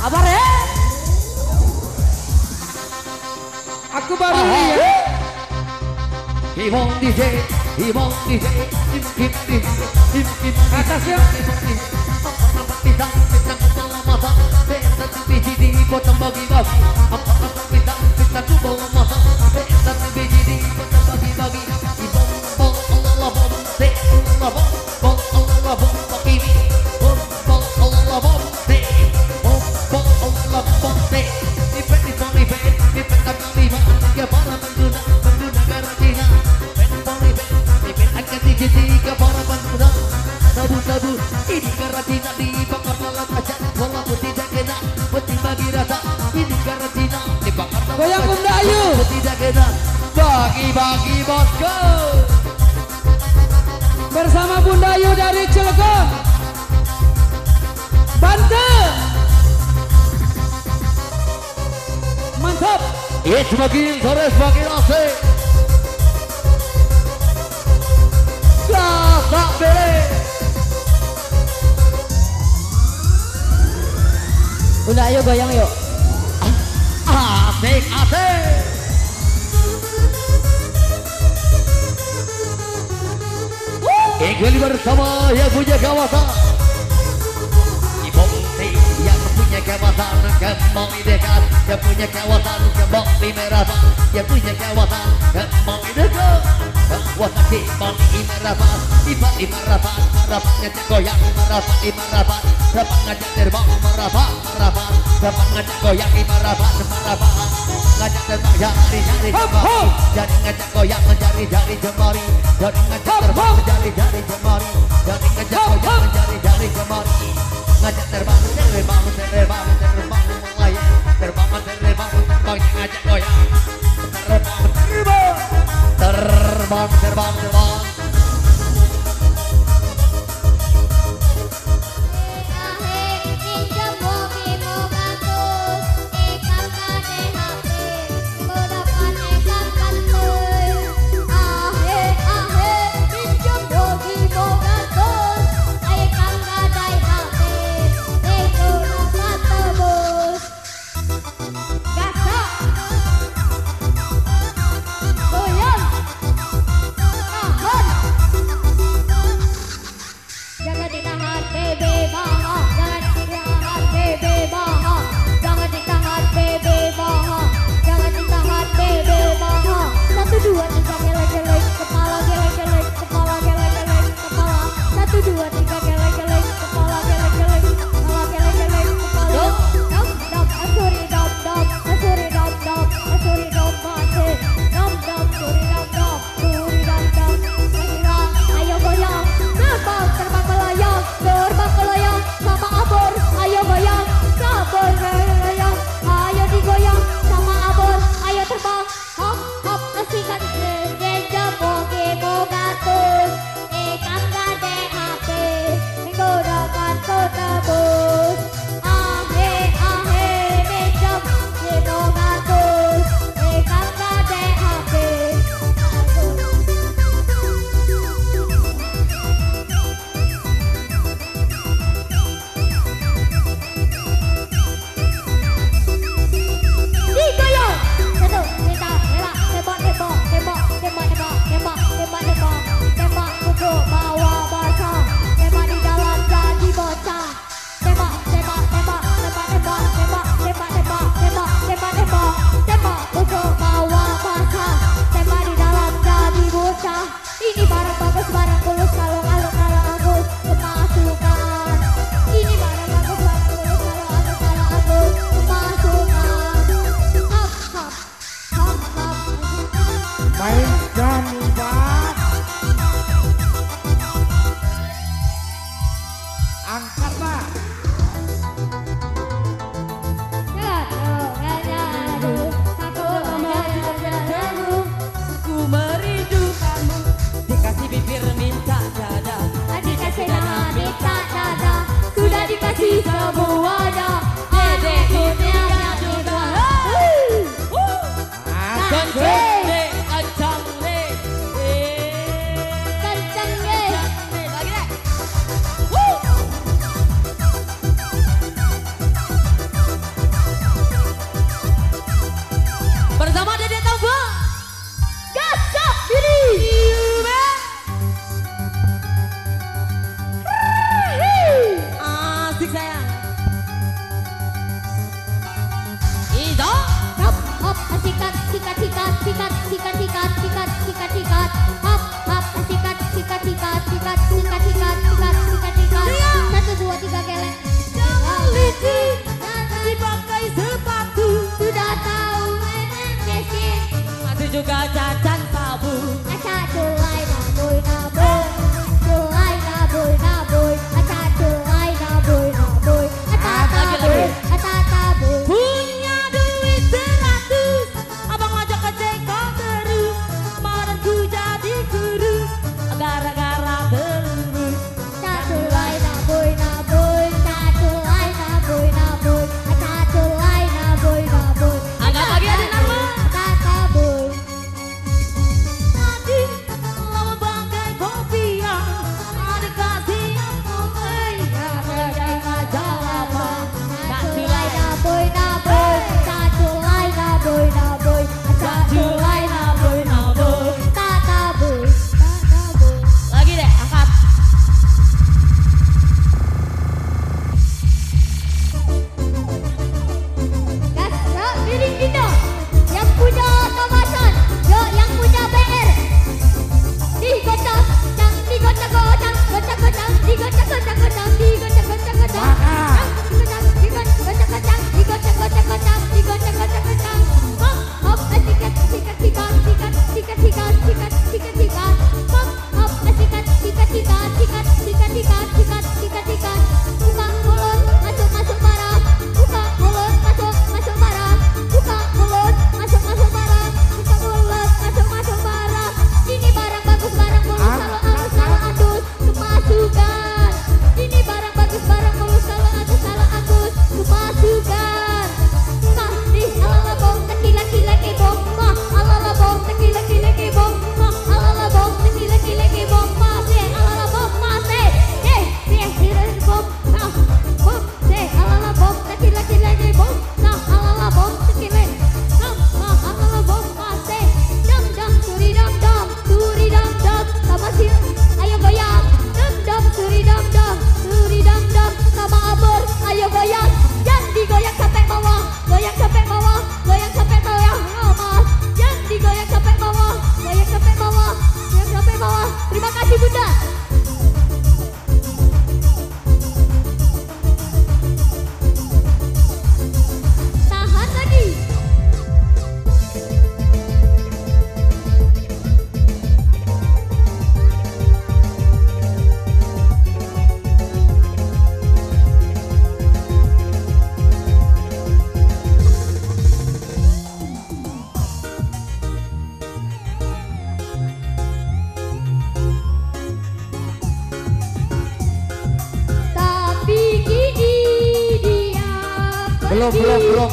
Apa re? Aku baru oh, ya. Himong DJ, himong DJ, tim tim tim tim tim atas ya. Tidak tidak tidak mata, tidak tidak tidak tidak tidak tidak bagi-bagi bosku. Bersama Bunda Yu dari Cilegon. Banten Mantap. Ya semakin sore semakin asik. Rasa bere Bunda Yu goyang yuk. Ah, asik asik. Kembali bersama yang punya kawasan Ibomti yang punya kawasan Kembali dekat Yang punya kawasan Kembali merah Yang punya kawasan Kembali dekat Wanaki mani marapan Imani marapan Marapan ngajak goyang Marapan marapan Marapan ngajak terbang Marapan marapan Marapan ngajak goyang Marapan marapan Ngajak terbang Jari-jari jemari Jari ngajak goyang Jari-jari jemari Jari ngajak terbang Jari-jari jemari Jari ngajak goyang Jari-jari jemari Ngajak terbang Terbang Terbang Terbang Melayang Terbang Terbang Terbang Ngajak terbang, terbang, terbang. dumb Cause I wanted God, God,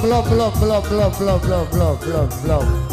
blow, blow, blow, blow, blow, blow, blow, blow, blow.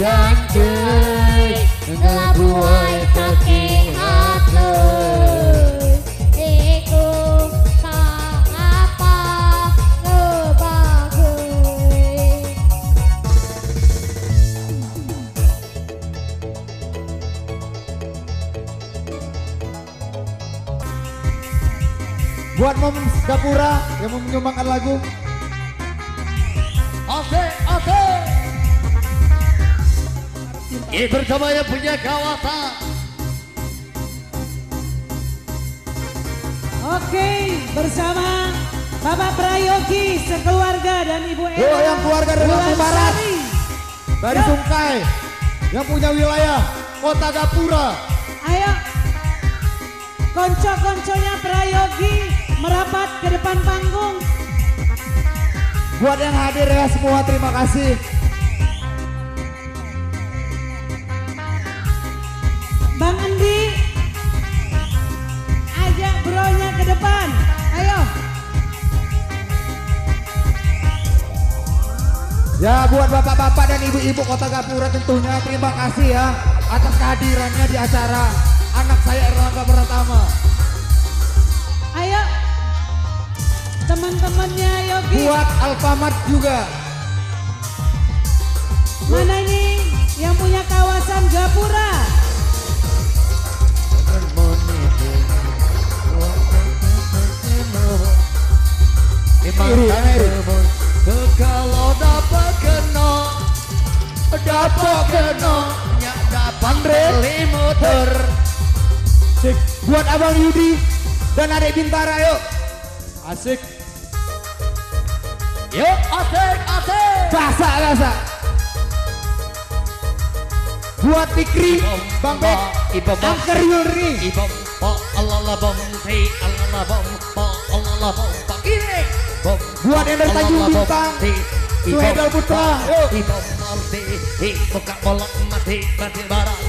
Apa Buat Mom Gapura yang mau menyumbangkan lagu. Asik, asik Ini bersama yang punya kawasan Oke, bersama Bapak Prayogi sekeluarga dan Ibu Ella. Yo, yang keluarga dari Lampung Barat. Dari. Sungkai yang punya wilayah Kota Gapura. Ayo, konco-konconya Prayogi merapat ke depan panggung. Buat yang hadir ya semua terima kasih. Bang Andi, ajak bronya ke depan. Ayo, Ya buat bapak-bapak dan ibu-ibu Kota Gapura tentunya terima kasih ya atas kehadirannya di acara anak saya Erlangga Pratama. ayo. Teman-temannya Yogi. Buat Alfamart juga. Mana ini yang punya kawasan Gapura? Kalau dapat kena Dapat kena Nyak dapat beli motor Asik. Buat Abang Yudi dan adik Bintara yuk. Asik. Yuk asik asik Basa basa. Buat Fikri, Bang Bek, Angker Yulri. Ibom Po Allah la bom Si Allah la bom Po Allah la bom Pak Bom Buat yang dari Tanjung Bintang, Suhedal Putra. Ibom mati buka bolok mati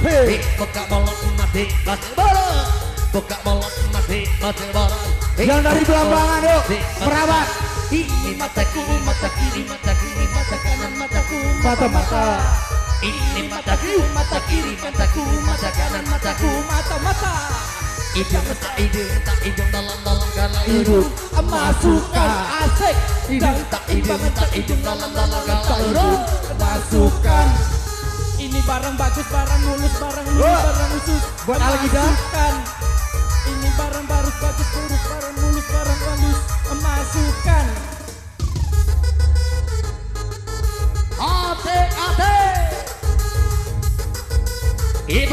Hey. Hi buka bolok mati Mati barang Buka bolok mati Mati barang Yang dari Belambangan yuk. Merawat. Ini mata kiri, mata kiri, mata kiri, mata kanan, mataku, Mata-mata. Ini mataku, mata kiri, mataku, mata kanan, mataku, mata-mata. Hidung tak hidung, tak hidung dalam dalam kala Hidup Masukkan asik Hidung tak hidung, tak hidung dalam dalam kala Hidup Masukkan. Ini barang bagus, barang mulus, barang Wah. barang khusus Buat Algida. Masukkan Ini barang bagus, bagus, lurus, barang mulus, barang halus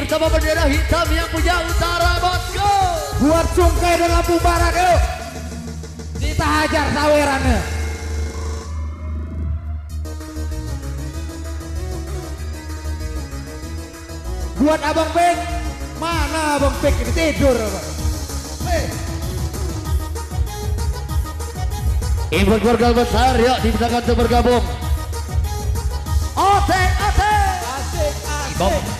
Bersama bendera hitam yang punya utara bosku. Buat Sungkai dan Lampu Barat yuk. Kita hajar sawerannya. Buat Abang Pek. Mana Abang Pek ini tidur Abang. Buat keluarga besar yuk dimintakan untuk bergabung. Ate, ate. Asik, asik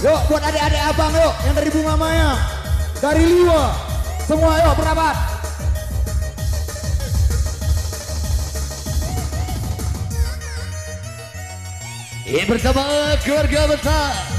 Yuk buat adik-adik abang yuk yang dari Bunga Maya. Dari Liwa. Semua yuk berabat. Ini bersama keluarga besar.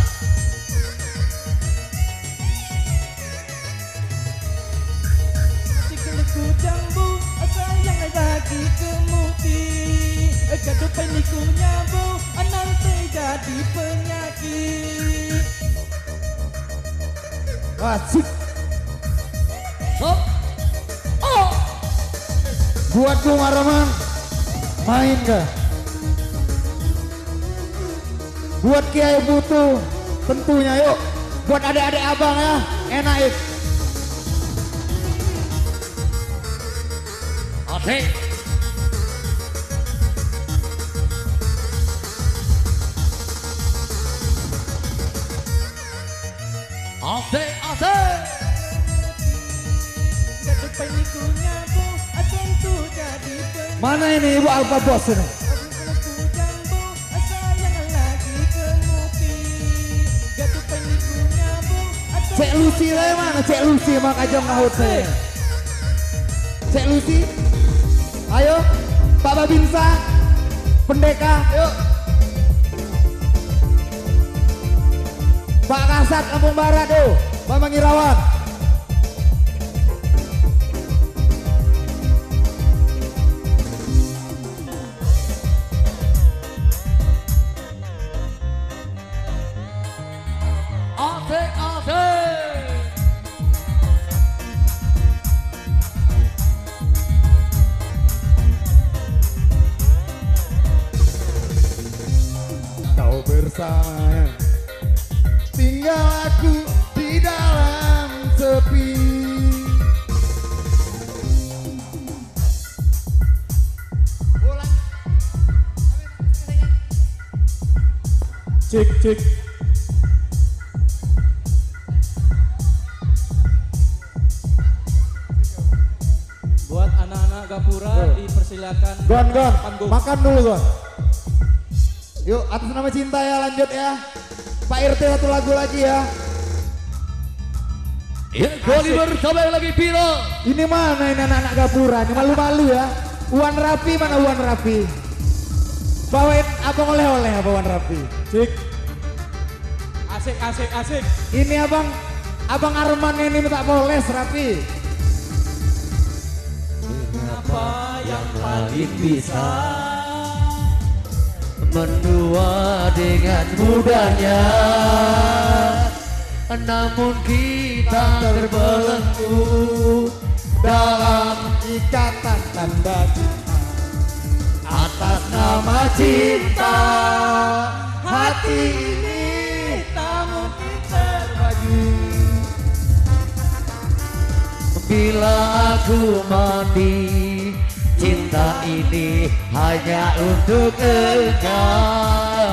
Asik. So, oh, Buat Bunga Roman. Main gak? Buat Kiai Butuh. Tentunya yuk. Buat adik-adik abang ya. Enak yuk. ate. Mana ini Ibu Alfa Bos ini? Cek Lucy lah mana? Cek Lucy mak aja ngahut saya. Cek Lucy. Ayo, Pak Babinsa, Pendeka, yuk. Pak Kasat Kampung Barat, yuk. Pak Mangirawan. Cek cek Buat anak-anak Gapura dipersilakan Gon gon. Makan dulu gon Yuk atas nama cinta ya lanjut ya. Pak RT satu lagu lagi ya. Ya, yang lagi viral. Ini mana ini anak-anak gapura? Ini malu-malu ya. Uan Rapi mana Uan Rapi? Bawain abang oleh-oleh apa Uan Rapi Cik. Asik, asik, asik. Ini abang Abang Arman ini minta poles Rapi Apa yang paling bisa Mendua dengan mudahnya? Namun kita terbelenggu Dalam Ikatan tanda cinta nama cinta Hati ini tak mungkin terbagi. bagi Bila aku mati Cinta ini hanya untuk engkau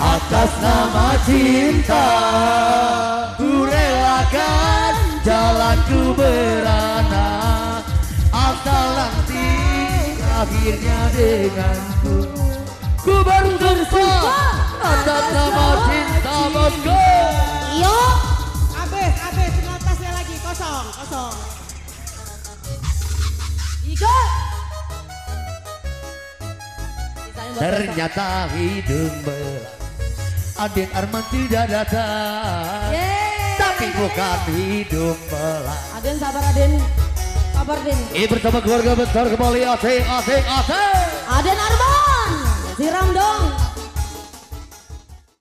Atas nama cinta akhirnya denganku Ku baru bersumpah atas nama cinta bosku. Yo, Habis, habis, tinggal tasnya lagi. Kosong, kosong. Igo. Ternyata hidung belah Aden Arman tidak datang. Yeay. Tapi bukan hidung belah Aden sabar Aden. Seperti ini. Ini bersama keluarga besar kembali AC, AC, AC. Aden Arman, siram dong.